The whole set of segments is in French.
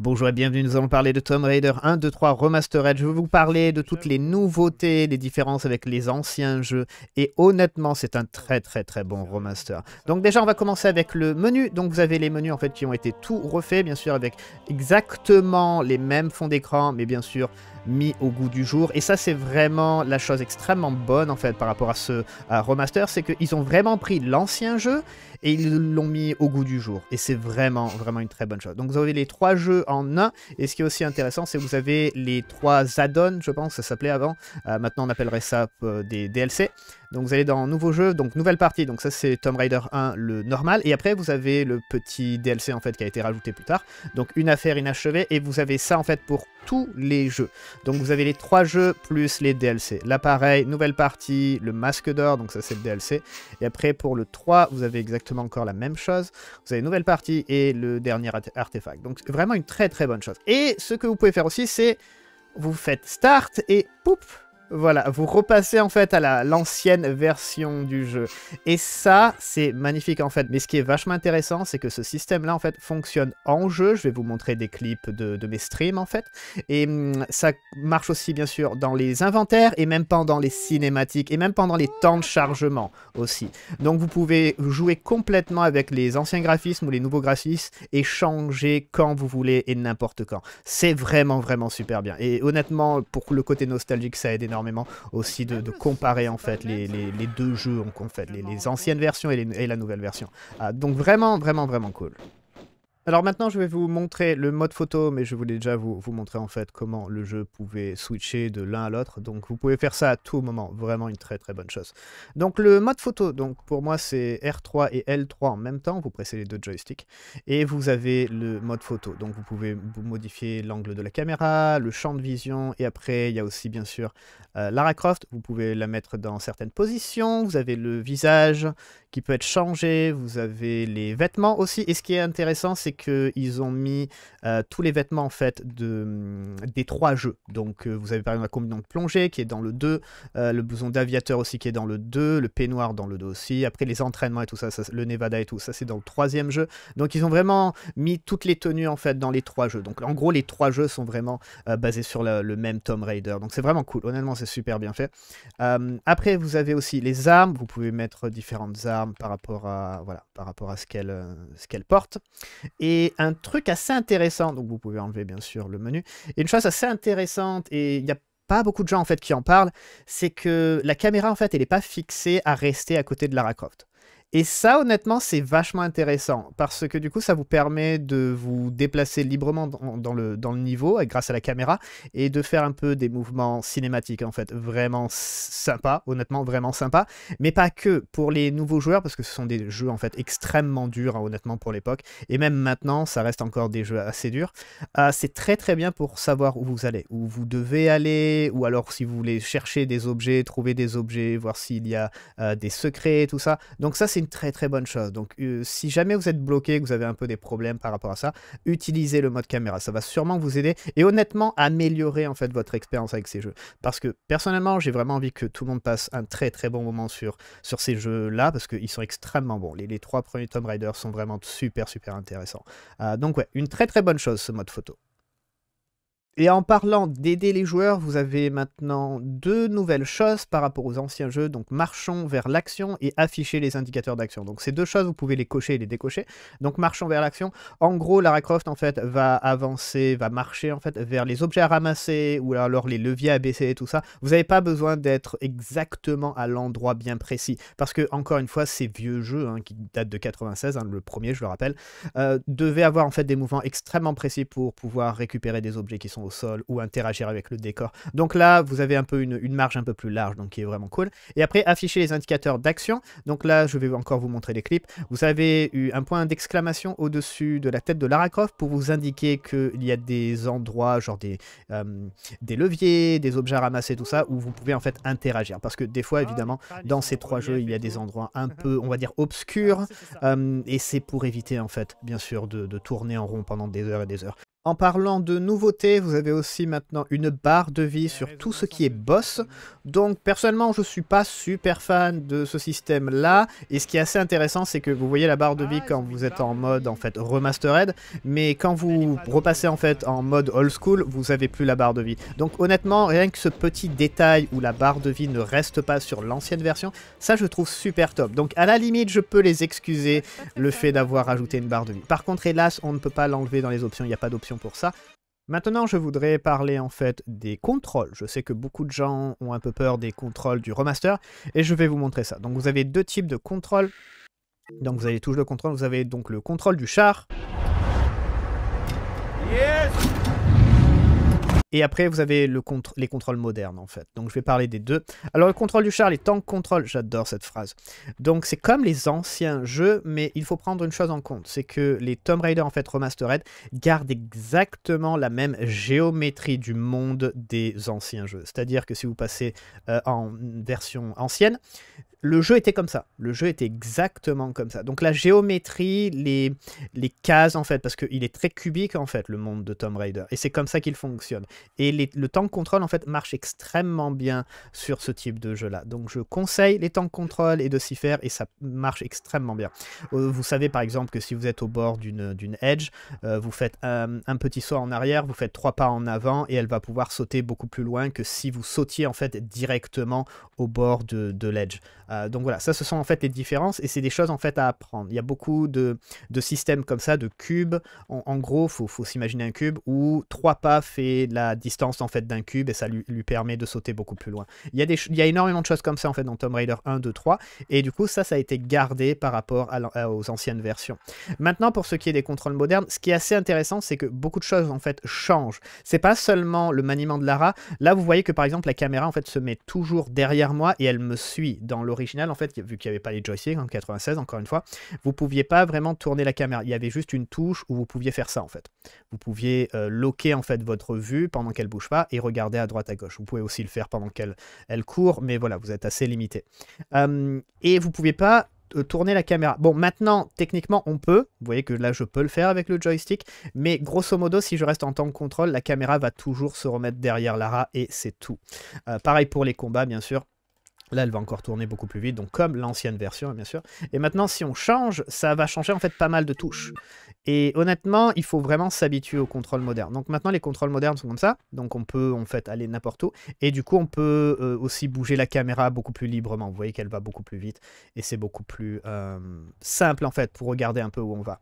Bonjour et bienvenue, nous allons parler de Tomb Raider 1, 2, 3 Remastered. Je vais vous parler de toutes les nouveautés, les différences avec les anciens jeux. Et honnêtement, c'est un très très très bon remaster. Donc déjà, on va commencer avec le menu. Donc vous avez les menus en fait qui ont été tout refaits, bien sûr, avec exactement les mêmes fonds d'écran, mais bien sûr mis au goût du jour. Et ça, c'est vraiment la chose extrêmement bonne en fait par rapport à ce remaster, c'est qu'ils ont vraiment pris l'ancien jeu et ils l'ont mis au goût du jour. Et c'est vraiment, vraiment une très bonne chose. Donc vous avez les trois jeux en un. Et ce qui est aussi intéressant, c'est que vous avez les trois add-ons, je pense, ça s'appelait avant. Euh, maintenant, on appellerait ça euh, des DLC. Donc vous allez dans Nouveau jeu, donc Nouvelle partie. Donc ça, c'est Tomb Raider 1, le normal. Et après, vous avez le petit DLC, en fait, qui a été rajouté plus tard. Donc une affaire inachevée. Et vous avez ça, en fait, pour tous les jeux. Donc vous avez les trois jeux plus les DLC. Là, pareil, nouvelle partie, le masque d'or, donc ça, c'est le DLC. Et après, pour le 3, vous avez exactement encore la même chose. Vous avez nouvelle partie et le dernier artefact. Donc vraiment une très très bonne chose. Et ce que vous pouvez faire aussi, c'est vous faites start et pouf voilà, vous repassez en fait à l'ancienne version du jeu. Et ça, c'est magnifique en fait. Mais ce qui est vachement intéressant, c'est que ce système-là en fait fonctionne en jeu. Je vais vous montrer des clips de, mes streams en fait. Et hum, ça marche aussi bien sûr dans les inventaires et même pendant les cinématiques et même pendant les temps de chargement aussi. Donc vous pouvez jouer complètement avec les anciens graphismes ou les nouveaux graphismes et changer quand vous voulez et n'importe quand. C'est vraiment vraiment super bien. Et honnêtement, pour le côté nostalgique, ça aide énormément aussi de, comparer en fait les, deux jeux en fait, les, anciennes versions et, et, la nouvelle version. Ah, donc vraiment, vraiment, vraiment cool. Alors maintenant, je vais vous montrer le mode photo, mais je voulais déjà vous, montrer en fait comment le jeu pouvait switcher de l'un à l'autre. Donc vous pouvez faire ça à tout moment, vraiment une très très bonne chose. Donc le mode photo, donc pour moi c'est R3 et L3 en même temps, vous pressez les deux joysticks, et vous avez le mode photo. Donc vous pouvez modifier l'angle de la caméra, le champ de vision, et après il y a aussi bien sûr euh, Lara Croft, vous pouvez la mettre dans certaines positions, vous avez le visage qui peut être changé, vous avez les vêtements aussi, et ce qui est intéressant c'est qu'ils ont mis euh, tous les vêtements en fait de, mm, des trois jeux. Donc euh, vous avez par exemple la combinaison de plongée qui est dans le 2, euh, le blouson d'aviateur aussi qui est dans le 2, le peignoir dans le 2 aussi, après les entraînements et tout ça, le Nevada et tout ça c'est dans le troisième jeu. Donc ils ont vraiment mis toutes les tenues en fait dans les trois jeux. Donc en gros les trois jeux sont vraiment basés sur le même Tomb Raider. Donc c'est vraiment cool, honnêtement c'est super bien fait. après vous avez aussi les armes, vous pouvez mettre différentes armes par rapport à, voilà, par rapport à ce qu'elles qu'elle portent. Et et un truc assez intéressant, donc vous pouvez enlever bien sûr le menu, et une chose assez intéressante, et il n'y a pas beaucoup de gens en fait qui en parlent, c'est que la caméra en fait elle n'est pas fixée à rester à côté de Lara Croft. Et ça, honnêtement, c'est vachement intéressant parce que du coup, ça vous permet de vous déplacer librement dans, le, dans le niveau grâce à la caméra et de faire un peu des mouvements cinématiques en fait. Vraiment sympa, honnêtement, vraiment sympa. Mais pas que pour les nouveaux joueurs parce que ce sont des jeux en fait extrêmement durs, hein, honnêtement, pour l'époque. Et même maintenant, ça reste encore des jeux assez durs. Euh, c'est très très bien pour savoir où vous allez, où vous devez aller, ou alors si vous voulez chercher des objets, trouver des objets, voir s'il y a euh, des secrets, tout ça. Donc ça, c'est une très très bonne chose. Donc euh, si jamais vous êtes bloqué, que vous avez un peu des problèmes par rapport à ça, utilisez le mode caméra. Ça va sûrement vous aider et honnêtement améliorer en fait votre expérience avec ces jeux. Parce que personnellement, j'ai vraiment envie que tout le monde passe un très très bon moment sur, ces jeux-là parce qu'ils sont extrêmement bons. Les, les, trois premiers Tomb Raider sont vraiment super super intéressants. Euh, donc ouais, une très très bonne chose ce mode photo. Et en parlant d'aider les joueurs, vous avez maintenant deux nouvelles choses par rapport aux anciens jeux. Donc marchons vers l'action et afficher les indicateurs d'action. Donc ces deux choses, vous pouvez les cocher et les décocher. Donc marchons vers l'action. En gros, Lara Croft en fait va avancer, va marcher en fait vers les objets à ramasser ou alors les leviers à baisser et tout ça. Vous n'avez pas besoin d'être exactement à l'endroit bien précis parce que encore une fois, ces vieux jeux hein, qui datent de 96, hein, le premier je le rappelle, euh, devaient avoir en fait des mouvements extrêmement précis pour pouvoir récupérer des objets qui sont sol ou interagir avec le décor. Donc là, vous avez un peu une, marge un peu plus large, donc qui est vraiment cool. Et après, afficher les indicateurs d'action. Donc là, je vais encore vous montrer des clips. Vous avez eu un point d'exclamation au-dessus de la tête de Lara Croft pour vous indiquer qu'il y a des endroits, genre des, euh, des leviers, des objets à ramasser, tout ça, où vous pouvez en fait interagir. Parce que des fois, évidemment, dans ces trois jeux, il y a des endroits un peu, on va dire, obscurs. Euh, et c'est pour éviter, en fait, bien sûr, de tourner en rond pendant des heures et des heures. En parlant de nouveautés, vous avez aussi maintenant une barre de vie sur tout ce qui est boss. Donc personnellement, je suis pas super fan de ce système-là. Et ce qui est assez intéressant, c'est que vous voyez la barre de vie quand vous êtes en mode en fait remastered, mais quand vous repassez en fait en mode old school, vous avez plus la barre de vie. Donc honnêtement, rien que ce petit détail où la barre de vie ne reste pas sur l'ancienne version, ça je trouve super top. Donc à la limite, je peux les excuser le fait d'avoir ajouté une barre de vie. Par contre, hélas, on ne peut pas l'enlever dans les options, il n'y a pas d'option pour ça. Maintenant, je voudrais parler en fait des contrôles. Je sais que beaucoup de gens ont un peu peur des contrôles du remaster, et je vais vous montrer ça. Donc vous avez deux types de contrôles. Donc vous avez toujours le contrôle, vous avez donc le contrôle du char. Et après, vous avez le les contrôles modernes, en fait. Donc, je vais parler des deux. Alors, le contrôle du char, les tanks contrôle, j'adore cette phrase. Donc, c'est comme les anciens jeux, mais il faut prendre une chose en compte. C'est que les Tomb Raider, en fait, Remastered, gardent exactement la même géométrie du monde des anciens jeux. C'est-à-dire que si vous passez euh, en version ancienne, le jeu était comme ça. Le jeu était exactement comme ça. Donc la géométrie, les, les cases en fait, parce qu'il est très cubique en fait, le monde de Tomb Raider. Et c'est comme ça qu'il fonctionne. Et le temps de contrôle en fait marche extrêmement bien sur ce type de jeu-là. Donc je conseille les temps de contrôle et de s'y faire et ça marche extrêmement bien. Euh, vous savez par exemple que si vous êtes au bord d'une edge, euh, vous faites un, petit saut en arrière, vous faites trois pas en avant et elle va pouvoir sauter beaucoup plus loin que si vous sautiez en fait directement au bord de, de l'edge. Euh, donc voilà, ça ce sont en fait les différences et c'est des choses en fait à apprendre. Il y a beaucoup de, systèmes comme ça, de cubes. En, gros, il faut, s'imaginer un cube où trois pas fait la distance en fait d'un cube et ça lui, permet de sauter beaucoup plus loin. Il y, a des, il y a énormément de choses comme ça en fait dans Tomb Raider 1, 2, 3 et du coup ça, ça a été gardé par rapport aux anciennes versions. Maintenant, pour ce qui est des contrôles modernes, ce qui est assez intéressant, c'est que beaucoup de choses en fait changent. C'est pas seulement le maniement de Lara. Là, vous voyez que par exemple la caméra en fait se met toujours derrière moi et elle me suit dans le original, en fait, vu qu'il n'y avait pas les joysticks en 96, encore une fois, vous pouviez pas vraiment tourner la caméra. Il y avait juste une touche où vous pouviez faire ça, en fait. Vous pouviez euh, loquer, en fait, votre vue pendant qu'elle bouge pas et regarder à droite à gauche. Vous pouvez aussi le faire pendant qu'elle elle court, mais voilà, vous êtes assez limité. et vous pouviez pas euh, tourner la caméra. Bon, maintenant, techniquement, on peut. Vous voyez que là, je peux le faire avec le joystick. Mais grosso modo, si je reste en temps de contrôle, la caméra va toujours se remettre derrière Lara et c'est tout. Euh, pareil pour les combats, bien sûr. Là, elle va encore tourner beaucoup plus vite, donc comme l'ancienne version, bien sûr. Et maintenant, si on change, ça va changer en fait pas mal de touches. Et honnêtement, il faut vraiment s'habituer aux contrôles modernes. Donc maintenant, les contrôles modernes sont comme ça. Donc on peut en fait aller n'importe où. Et du coup, on peut euh, aussi bouger la caméra beaucoup plus librement. Vous voyez qu'elle va beaucoup plus vite. Et c'est beaucoup plus euh, simple en fait pour regarder un peu où on va.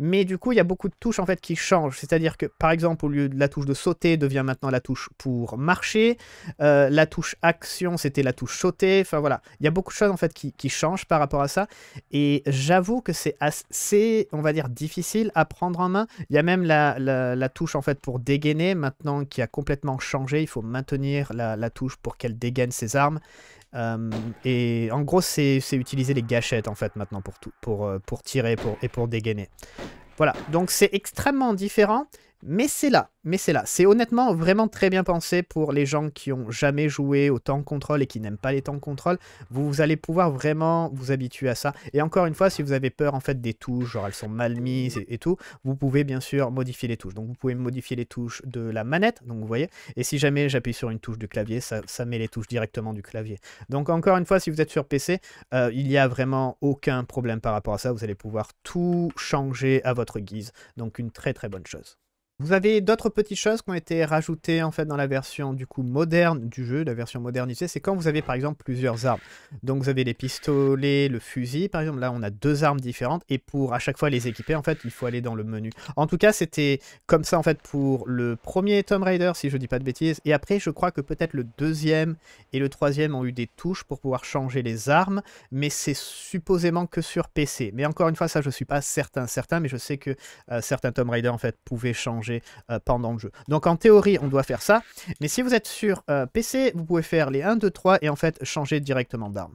Mais du coup, il y a beaucoup de touches en fait qui changent. C'est-à-dire que par exemple, au lieu de la touche de sauter, devient maintenant la touche pour marcher. Euh, la touche action, c'était la touche sauter. Enfin voilà, il y a beaucoup de choses en fait qui, qui changent par rapport à ça. Et j'avoue que c'est assez, on va dire, difficile à prendre en main. Il y a même la, touche en fait pour dégainer maintenant qui a complètement changé. Il faut maintenir la, touche pour qu'elle dégaine ses armes. Euh, et en gros, c'est utiliser les gâchettes en fait maintenant pour, tout, pour, euh, pour tirer pour, et pour dégainer. Voilà, donc c'est extrêmement différent. Mais c'est là, mais c'est là. C'est honnêtement vraiment très bien pensé pour les gens qui ont jamais joué au temps de contrôle et qui n'aiment pas les temps de contrôle. Vous, allez pouvoir vraiment vous habituer à ça. Et encore une fois, si vous avez peur en fait des touches, genre elles sont mal mises et, tout, vous pouvez bien sûr modifier les touches. Donc vous pouvez modifier les touches de la manette, donc vous voyez. Et si jamais j'appuie sur une touche du clavier, ça, met les touches directement du clavier. Donc encore une fois, si vous êtes sur PC, euh, il n'y a vraiment aucun problème par rapport à ça. Vous allez pouvoir tout changer à votre guise. Donc une très très bonne chose. Vous avez d'autres petites choses qui ont été rajoutées en fait dans la version du coup moderne du jeu, la version modernisée, c'est quand vous avez par exemple plusieurs armes. Donc vous avez les pistolets, le fusil par exemple, là on a deux armes différentes et pour à chaque fois les équiper en fait il faut aller dans le menu. En tout cas c'était comme ça en fait pour le premier Tomb Raider si je dis pas de bêtises et après je crois que peut-être le deuxième et le troisième ont eu des touches pour pouvoir changer les armes mais c'est supposément que sur PC. Mais encore une fois ça je suis pas certain certain mais je sais que euh, certains Tomb Raider en fait pouvaient changer euh, pendant le jeu. Donc en théorie, on doit faire ça. Mais si vous êtes sur euh, PC, vous pouvez faire les 1, 2, 3 et en fait changer directement d'arme.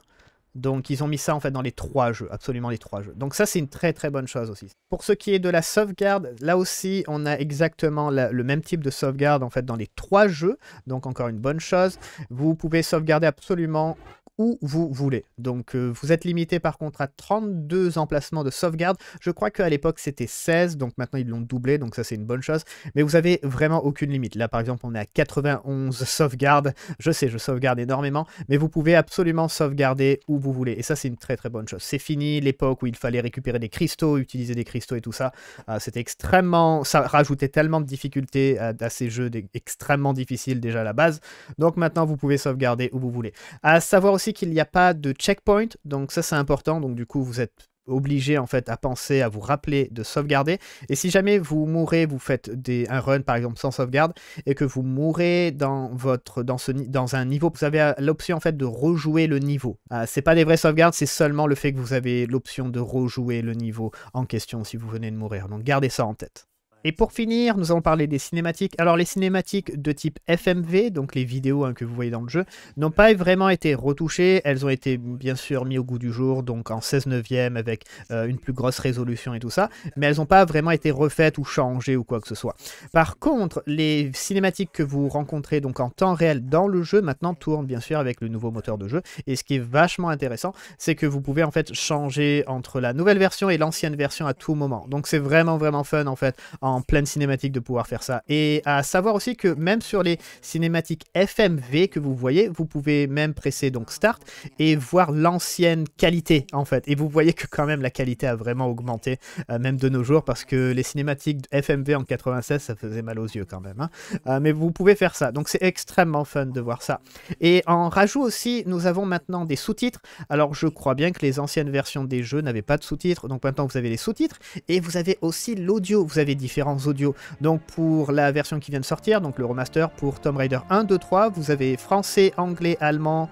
Donc ils ont mis ça en fait dans les trois jeux, absolument les trois jeux. Donc ça c'est une très très bonne chose aussi. Pour ce qui est de la sauvegarde, là aussi on a exactement le même type de sauvegarde en fait dans les trois jeux. Donc encore une bonne chose. Vous pouvez sauvegarder absolument où vous voulez. Donc euh, vous êtes limité par contre à 32 emplacements de sauvegarde. Je crois qu'à l'époque c'était 16, donc maintenant ils l'ont doublé, donc ça c'est une bonne chose. Mais vous avez vraiment aucune limite. Là par exemple on est à 91 sauvegardes. Je sais, je sauvegarde énormément, mais vous pouvez absolument sauvegarder où vous voulez. Et ça c'est une très très bonne chose. C'est fini l'époque où il fallait récupérer des cristaux, utiliser des cristaux et tout ça. Euh, c'était extrêmement... Ça rajoutait tellement de difficultés à, à ces jeux extrêmement difficiles déjà à la base. Donc maintenant vous pouvez sauvegarder où vous voulez. À savoir aussi qu'il n'y a pas de checkpoint, donc ça c'est important, donc du coup vous êtes obligé en fait à penser, à vous rappeler de sauvegarder. Et si jamais vous mourrez, vous faites des, un run par exemple sans sauvegarde et que vous mourrez dans votre dans ce dans un niveau, vous avez euh, l'option en fait de rejouer le niveau. Euh, c'est pas des vraies sauvegardes, c'est seulement le fait que vous avez l'option de rejouer le niveau en question si vous venez de mourir. Donc gardez ça en tête. Et pour finir, nous allons parler des cinématiques. Alors les cinématiques de type FMV, donc les vidéos hein, que vous voyez dans le jeu, n'ont pas vraiment été retouchées. Elles ont été bien sûr mises au goût du jour, donc en 16 neuvième avec euh, une plus grosse résolution et tout ça. Mais elles n'ont pas vraiment été refaites ou changées ou quoi que ce soit. Par contre, les cinématiques que vous rencontrez donc en temps réel dans le jeu maintenant tournent bien sûr avec le nouveau moteur de jeu. Et ce qui est vachement intéressant, c'est que vous pouvez en fait changer entre la nouvelle version et l'ancienne version à tout moment. Donc c'est vraiment vraiment fun en fait en pleine cinématique de pouvoir faire ça. Et à savoir aussi que même sur les cinématiques FMV que vous voyez, vous pouvez même presser donc Start et voir l'ancienne qualité en fait. Et vous voyez que quand même la qualité a vraiment augmenté, euh, même de nos jours, parce que les cinématiques FMV en 96, ça faisait mal aux yeux quand même. Hein. Euh, mais vous pouvez faire ça. Donc c'est extrêmement fun de voir ça. Et en rajout aussi, nous avons maintenant des sous-titres. Alors je crois bien que les anciennes versions des jeux n'avaient pas de sous-titres. Donc maintenant vous avez les sous-titres. Et vous avez aussi l'audio. Vous avez différents audio. Donc pour la version qui vient de sortir, donc le remaster pour Tomb Raider 1, 2, 3, vous avez français, anglais, allemand,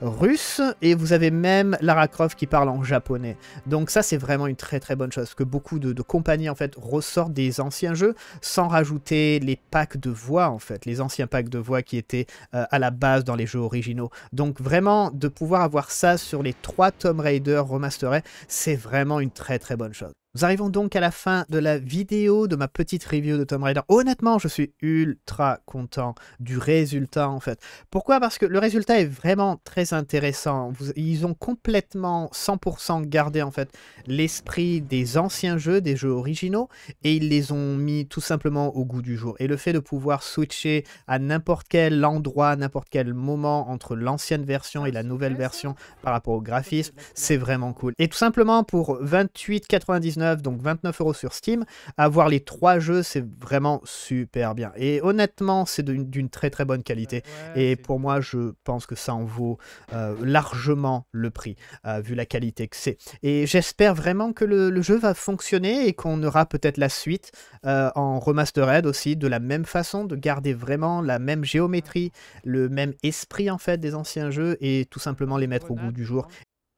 russe et vous avez même Lara Croft qui parle en japonais. Donc ça c'est vraiment une très très bonne chose que beaucoup de, compagnies en fait ressortent des anciens jeux sans rajouter les packs de voix en fait, les anciens packs de voix qui étaient euh, à la base dans les jeux originaux. Donc vraiment de pouvoir avoir ça sur les trois Tomb Raider remasterés, c'est vraiment une très très bonne chose. Nous arrivons donc à la fin de la vidéo, de ma petite review de Tomb Raider. Honnêtement, je suis ultra content du résultat en fait. Pourquoi? Parce que le résultat est vraiment très intéressant. ils ont complètement 100% gardé en fait l'esprit des anciens jeux, des jeux originaux, et ils les ont mis tout simplement au goût du jour. Et le fait de pouvoir switcher à n'importe quel endroit, n'importe quel moment entre l'ancienne version et la nouvelle version par rapport au graphisme, c'est vraiment cool. Et tout simplement pour 28,99 donc 29 euros sur Steam. Avoir les trois jeux, c'est vraiment super bien. Et honnêtement, c'est d'une très très bonne qualité. et pour moi, je pense que ça en vaut euh, largement le prix, euh, vu la qualité que c'est. Et j'espère vraiment que le, jeu va fonctionner et qu'on aura peut-être la suite euh, en remastered aussi, de la même façon, de garder vraiment la même géométrie, le même esprit en fait des anciens jeux et tout simplement les mettre au goût du jour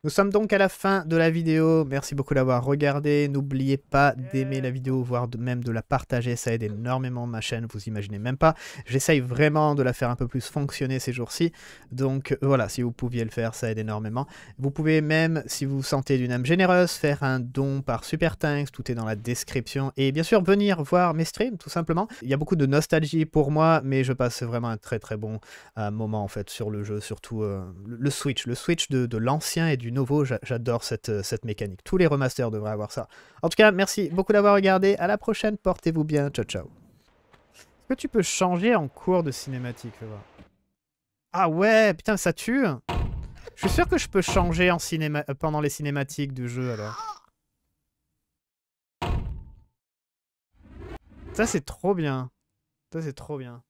nous sommes donc à la fin de la vidéo. Merci beaucoup d'avoir regardé. N'oubliez pas d'aimer la vidéo, voire même de la partager. Ça aide énormément ma chaîne, vous imaginez même pas. J'essaye vraiment de la faire un peu plus fonctionner ces jours-ci. Donc voilà, si vous pouviez le faire, ça aide énormément. Vous pouvez même, si vous vous sentez d'une âme généreuse, faire un don par Super Thanks. Tout est dans la description. Et bien sûr, venir voir mes streams, tout simplement. Il y a beaucoup de nostalgie pour moi, mais je passe vraiment un très très bon euh, moment en fait sur le jeu, surtout euh, le Switch. Le Switch de, de l'ancien et du j'adore cette, euh, cette mécanique. Tous les remasters devraient avoir ça. En tout cas, merci beaucoup d'avoir regardé. À la prochaine, portez-vous bien. Ciao, ciao. Est-ce que tu peux changer en cours de cinématique Ah ouais, putain, ça tue Je suis sûr que je peux changer en cinéma euh, pendant les cinématiques du jeu, alors. Ça, c'est trop bien. Ça, c'est trop bien.